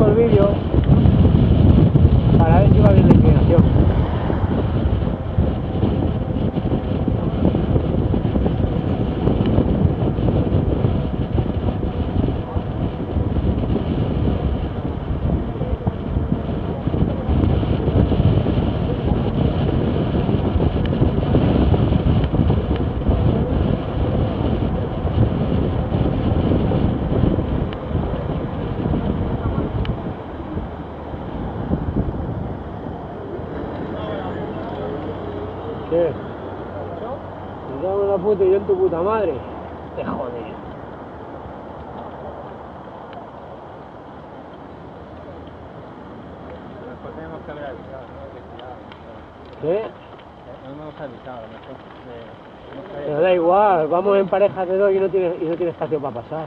colmillos para ver si va bien la inclinación. Yo en tu puta madre. Te jode. Mejor tenemos que haber avisado, ¿no? ¿Qué? No hemos avisado, a lo mejor. eh, Pero da igual, vamos en parejas de dos y no tiene, y no tiene espacio para pasar.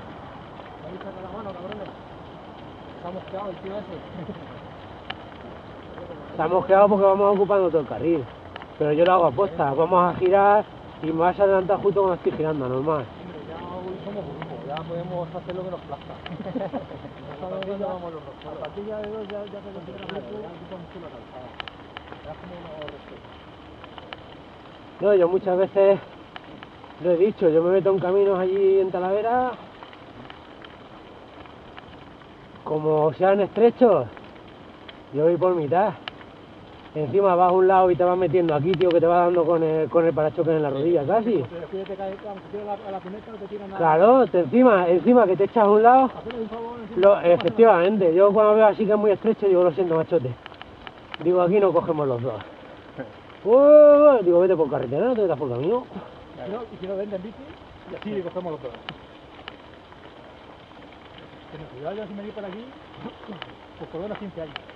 Estamos quedados el tío ese. Estamos quedados porque vamos ocupando todo el carril. Pero yo lo hago aposta, vamos a girar y me vas a adelantar justo cuando estoy girando, normal. Hombre, ya hoy somos grupo, ya podemos hacer lo que nos plazca. A partir ya de dos ya, ya se considera grupo, ya ocupamos tú la calzada. Ya como una respeto. No, yo muchas veces lo he dicho, yo me meto en caminos allí en Talavera, como sean estrechos, yo voy por mitad. Encima vas a un lado y te vas metiendo aquí, tío, que te va dando con el, con el parachoques en la rodilla casi. Claro, te encima, encima que te echas a un lado, lo, efectivamente, yo cuando veo así que es muy estrecho, digo, lo siento, machote. Digo, aquí no cogemos los dos. Uy, digo, vete por carretera, no te metas por camino. Y si no venden bici, y así cogemos los dos. Pero cuidado ya si me di por aquí, pues por menos 15 años.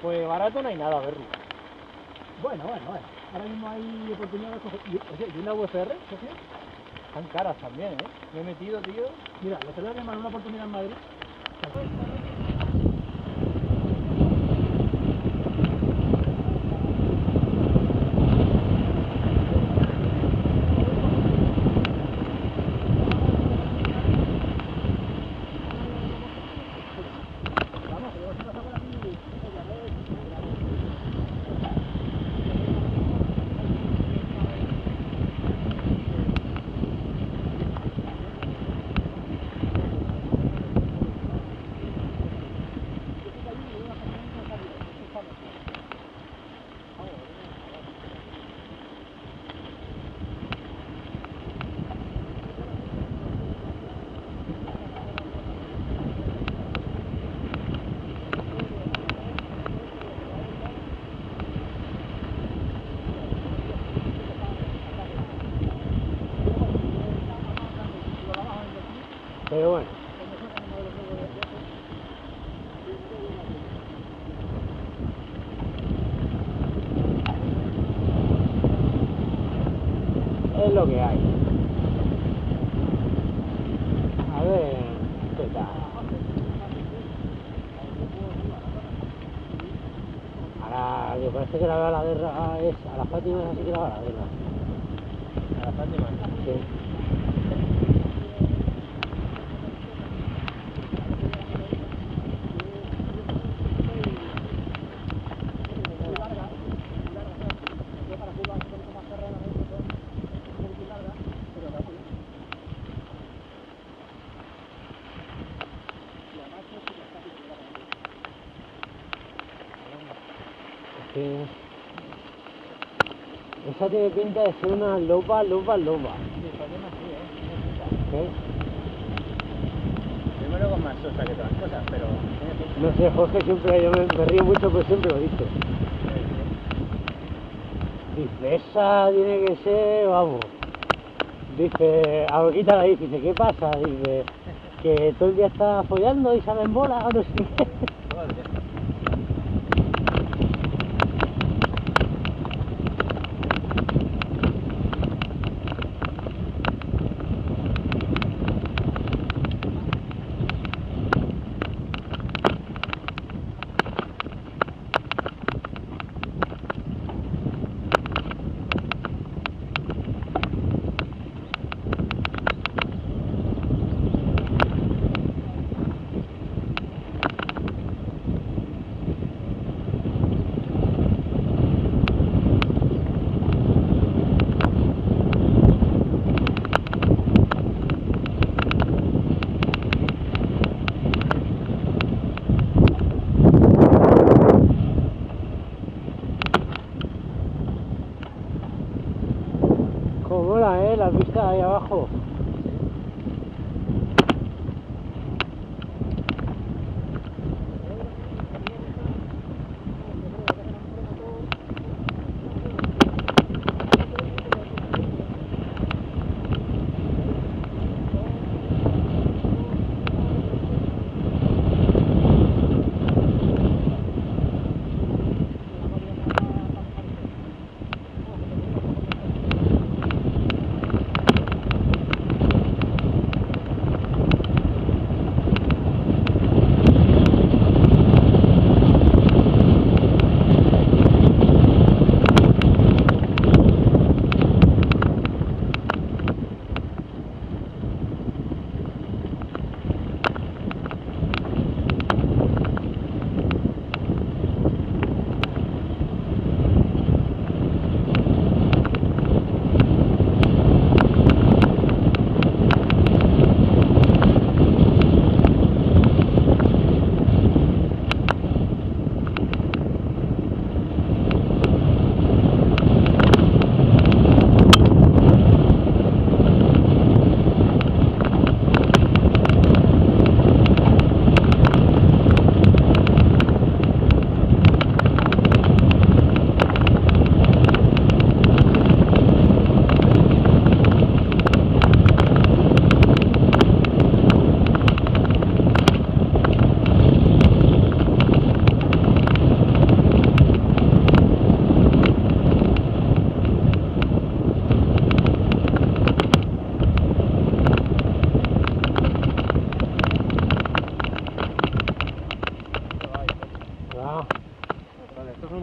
Pues barato no hay nada, Berry. Bueno, bueno, bueno. Ahora mismo hay oportunidades de coger... Y, oye, ¿y una VFR, Sofía? Están caras también, ¿eh? Me he metido, tío. Mira, lo que voy a llamar una oportunidad en Madrid. Pero bueno. Es lo que hay. A ver, ¿qué tal? Ahora, me parece que la es. A la Fátima es así que la galadera. A la Fátima. Sí. Es que esa tiene pinta de ser una loba, loba, loba. Sí, ¿eh? Primero con más sosa que otras cosas, pero. No sé, Jorge siempre, yo me, me río mucho, pero siempre lo dice. Dice, esa tiene que ser, vamos. Dice, a ver, quita la dice, ¿qué pasa? Dice, que todo el día está follando y sale en bola, o no sé qué. Como mola, ¿eh? La pista ahí abajo.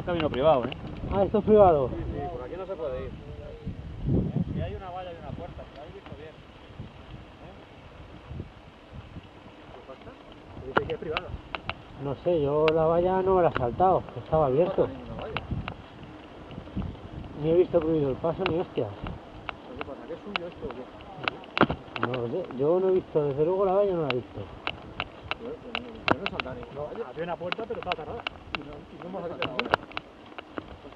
Esto es privado. Sí, sí, por aquí no se puede ir. Si hay una valla y una puerta, si habéis visto bien. ¿Qué pasa? Dice que es privada. No sé, yo la valla no me la he saltado, estaba abierto. Ni he visto prohibido el paso ni hostias. ¿Qué pasa? ¿Qué es suyo esto o qué? No lo sé, yo no he visto, desde luego la valla no la he visto. Yo, yo no- yo valla. había una puerta, pero estaba cerrada. Y no, y no hemos ninguna.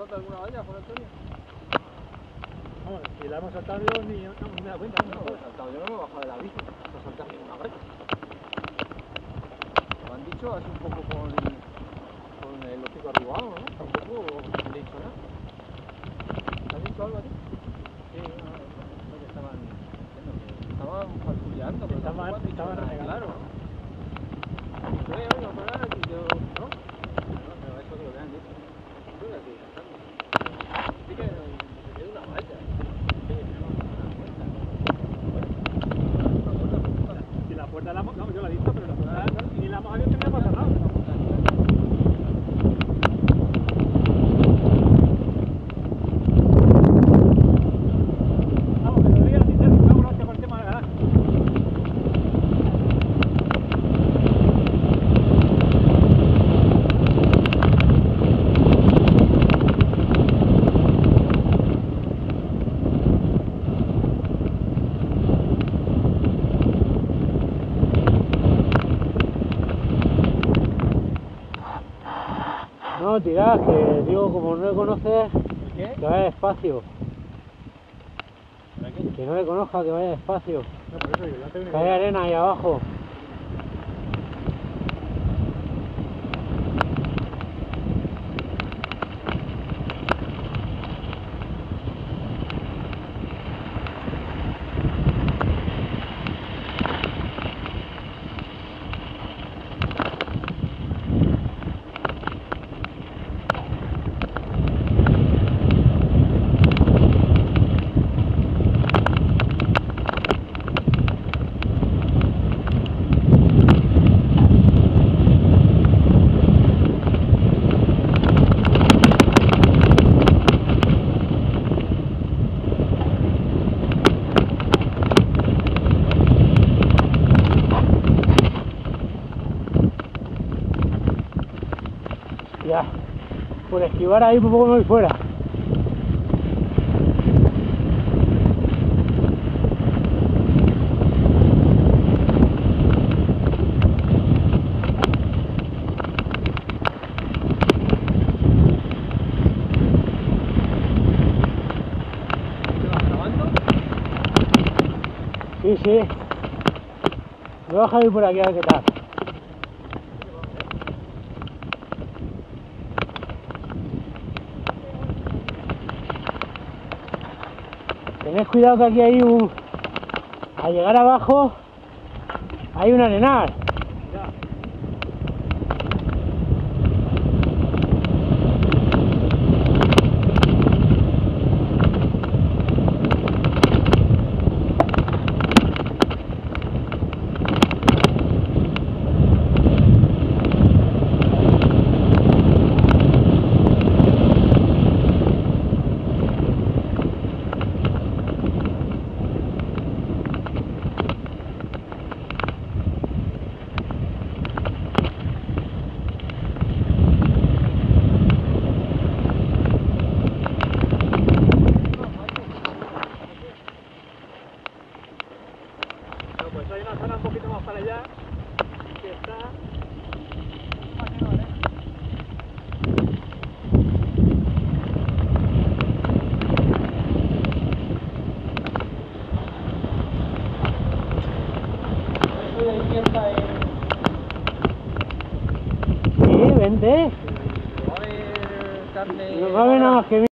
¿Has saltado alguna valla, Juan Antonio? Vamos, si la hemos saltado yo ni, no, ni me da cuenta. No he saltado, yo no me he bajado de la bici. No he saltado ninguna brecha. Me han dicho así un poco con, con el hocico arribado, ¿no? Tampoco me he dicho nada. ¿Te has dicho algo a ti? Sí, no, no, no, que estaban diciendo que estaban patrullando, pero Estaban- estaban claro, yo, ¿no? No, pero eso es lo dicho. Yo voy a seguir saltando. Sí que se queda una valla. Sí, que no me da cuenta. Bueno, una puerta, Si la puerta la hemos, no, yo la he visto, pero la puerta ni la hemos abierto ni la hemos cerrado. Vamos, que debería de ser una gracia con el tema de la garaje. Que digo, como no le conoces, ¿Qué? que vaya despacio. Que no le conozca, que vaya despacio. No, por eso digo, yo tengo Que hay arena ahí abajo. Ya. Por esquivar ahí, por poco me voy fuera. Sí, sí. Me voy a ir por aquí a ver qué tal. Tened cuidado que aquí hay un... Al llegar abajo hay un arenal. Ya. No, pues hay una zona un allá que está... Sí. Va a haber carne. No va a haber nada más que